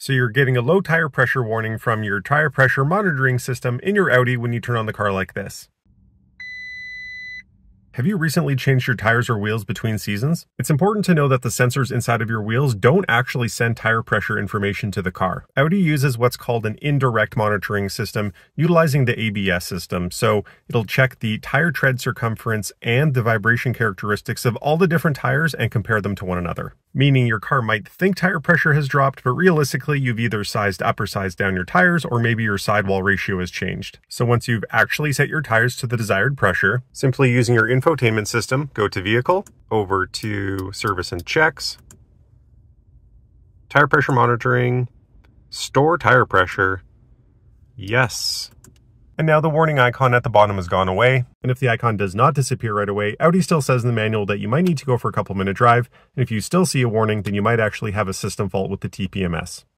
So you're getting a low tire pressure warning from your tire pressure monitoring system in your Audi when you turn on the car like this. Have you recently changed your tires or wheels between seasons? It's important to know that the sensors inside of your wheels don't actually send tire pressure information to the car. Audi uses what's called an indirect monitoring system utilizing the ABS system. So it'll check the tire tread circumference and the vibration characteristics of all the different tires and compare them to one another meaning your car might think tire pressure has dropped, but realistically, you've either sized up or sized down your tires, or maybe your sidewall ratio has changed. So once you've actually set your tires to the desired pressure, simply using your infotainment system, go to Vehicle, over to Service and Checks, Tire Pressure Monitoring, Store Tire Pressure, Yes. And now the warning icon at the bottom has gone away. And if the icon does not disappear right away, Audi still says in the manual that you might need to go for a couple minute drive. And if you still see a warning, then you might actually have a system fault with the TPMS.